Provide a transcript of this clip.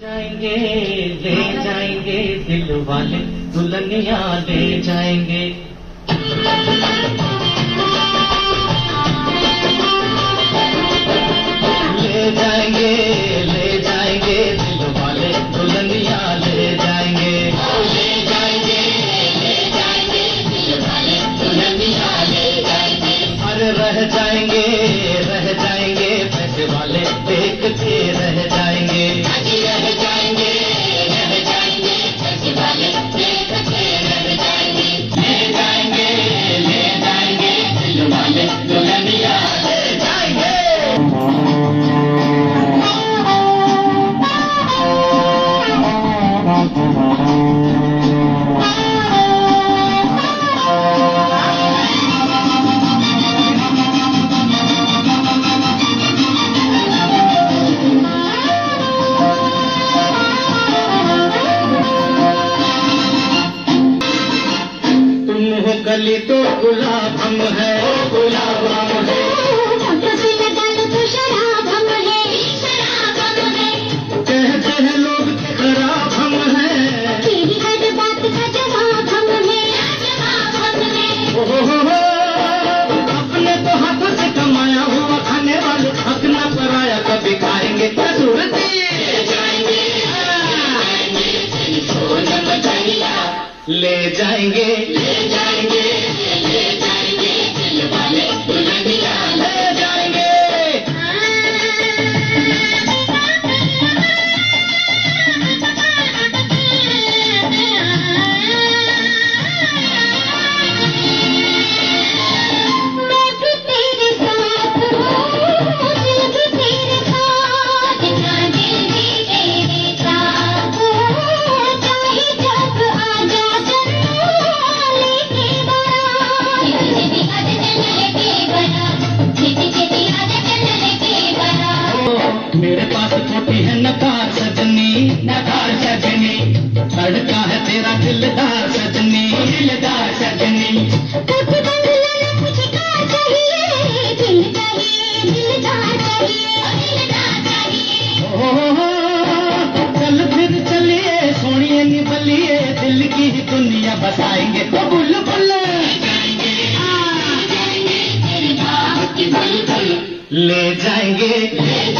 जाएँगे ले जाएँगे दिल वाले दुल्हनिया ले जाएँगे। गली तो गुलाब हम है। गुलाब ले जाएँगे। ले जाएँगे। छोटी है नकार सजनी नकार सजनी। लड़का है तेरा दिलदार सजनी दिलदार सजनी। चल फिर चलिए सोनिए निबलिए दिल की ही दुनिया बसाएँगे तो बुल बुल ले जाएँगे। ले जाएँगे